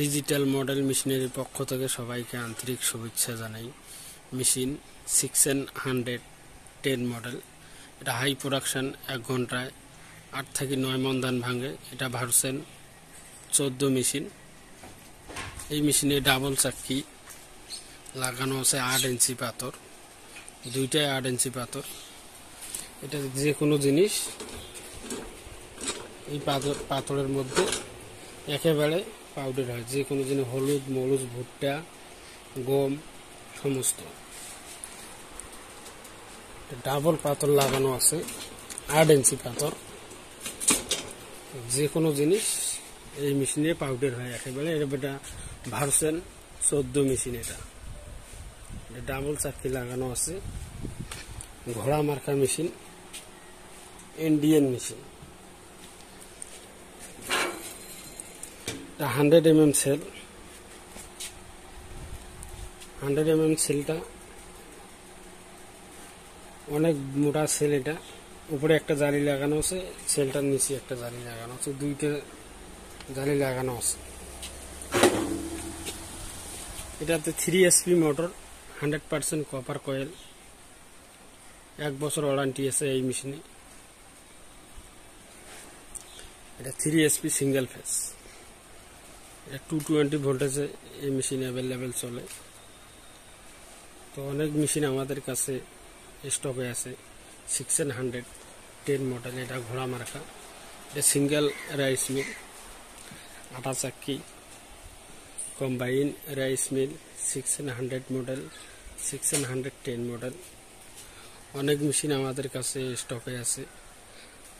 Digital model মেশিনের পক্ষ থেকে সবাইকে আন্তরিক শুভেচ্ছা জানাই। Machine six N hundred ten model এটা হাই প্রোডাকশান এক ঘন্টায় আট থেকে নয় মন ধান ভাঙে। এটা ভার্সেন চোদ্দ মেশিন। এই মেশিনে ডাবল চাক্কি লাগানো আছে আট ইঞ্চি পাথর। দুইটাই আট ইঞ্চি পাথর। এটা যে কোনো জিনিস এই পাথর পাথরের মধ্যে একেবারে পাউডার হয় যে কোনো জিনিস, হলুদ মরুচ ভুট্টা, গম, সমস্ত। ডাবল পাথর লাগানো আছে, আট ইঞ্চি পাথর। যে কোনো জিনিস এই মেশিনে পাউডার হয় একেবারে। এটা ভার্সেন চোদ্দ মেশিন এটা। ডাবল চাকরি লাগানো আছে। ঘোড়া মার্কা machine Indian machine. Hundred M M cell hundred M M সেলটা অনেক মোটা সেল এটা। উপরে একটা জালি লাগানো আছে সেলটার নিচে একটা জালি লাগানো আছে, দুইটা জালি লাগানো আছে। এটাতে three SP motor hundred percent copper coil এক বছর ওয়ারান্টি আছে এই মেশিনে এটা থ্রি এসপি সিঙ্গেল ফেস এটা টু টোয়েন্টি ভোল্টেজে এই মেশিন অ্যাভেলেবেল চলে। তো অনেক মেশিন আমাদের কাছে স্টকে আছে। Six N hundred ten model এটা ঘোড়া মার্কা। এটা সিঙ্গেল রাইস মিল আটা চাক্কি combine rice mill six N hundred model six N hundred ten model অনেক মেশিন আমাদের কাছে স্টকে আছে।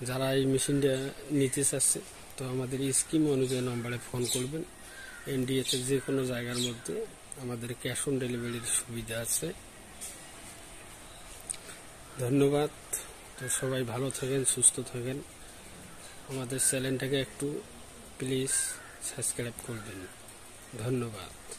যারা এই মেশিনটা নিতে চাচ্ছে তো আমাদের স্কিম অনুযায়ী নম্বরে ফোন করবেন। এনডিএতে যে কোনো জায়গার মধ্যে আমাদের ক্যাশ অন ডেলিভারির সুবিধা আছে। ধন্যবাদ। তো সবাই ভালো থাকেন, সুস্থ থাকেন। আমাদের চ্যানেলটাকে একটু প্লিজ সাবস্ক্রাইব করবেন। ধন্যবাদ।